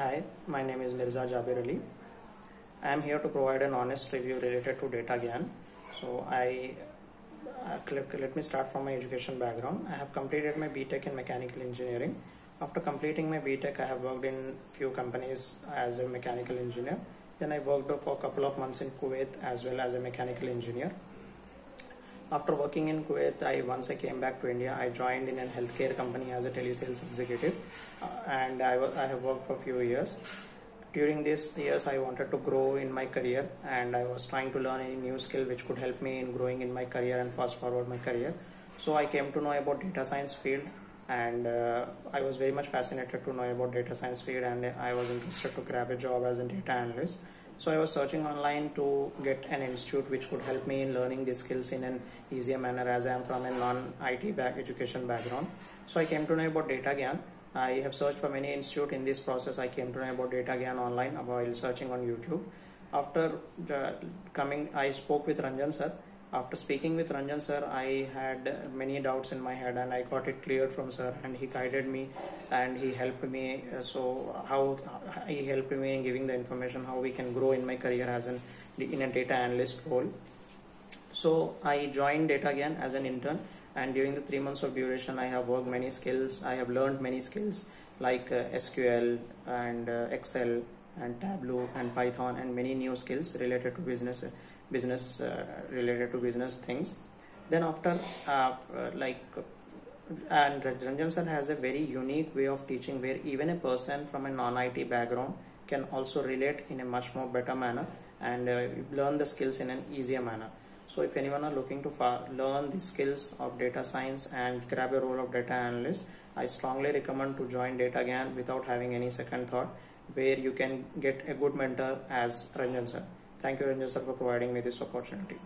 Hi, my name is Mirza Jabir Ali. I am here to provide an honest review related to Data Gyan. So I uh, let me start from my education background. I have completed my BTech in mechanical engineering. After completing my BTech, I have worked in few companies as a mechanical engineer. Then I worked for a couple of months in Kuwait as well as a mechanical engineer. After working in Kuwait, I once I came back to India, I joined in a healthcare company as a telesales executive, uh, and I, I have worked for a few years. During these years, I wanted to grow in my career, and I was trying to learn any new skill which could help me in growing in my career and fast forward my career. So I came to know about data science field, and uh, I was very much fascinated to know about data science field, and I was interested to grab a job as a data analyst. So I was searching online to get an institute which could help me in learning these skills in an easier manner as I am from a non-IT back education background. So I came to know about Data Gyan. I have searched for many institute in this process. I came to know about Data Gyan online while searching on YouTube. After uh, coming, I spoke with Ranjan sir after speaking with Ranjan sir, I had many doubts in my head and I got it cleared from sir and he guided me and he helped me. So how he helped me in giving the information how we can grow in my career as an in a data analyst role. So I joined Data Gyan as an intern and during the three months of duration I have worked many skills. I have learned many skills like uh, SQL and uh, Excel and Tableau and Python and many new skills related to business business uh, related to business things then after uh, uh, like and Ranjan sir has a very unique way of teaching where even a person from a non-IT background can also relate in a much more better manner and uh, learn the skills in an easier manner. So if anyone are looking to learn the skills of data science and grab a role of data analyst, I strongly recommend to join Data Gyan without having any second thought where you can get a good mentor as Ranjan sir. Thank you, Ranjan sir, for providing me this opportunity.